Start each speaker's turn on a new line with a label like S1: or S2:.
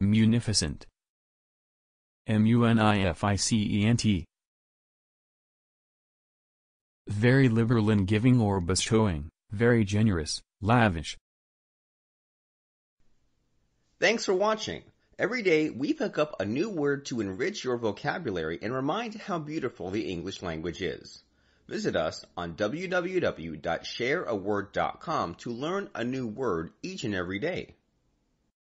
S1: Munificent. M-U-N-I-F-I-C-E-N-T. Very liberal in giving or bestowing, very generous, lavish.
S2: Thanks for watching. Every day we pick up a new word to enrich your vocabulary and remind how beautiful the English language is. Visit us on www.shareaword.com to learn a new word each and every day.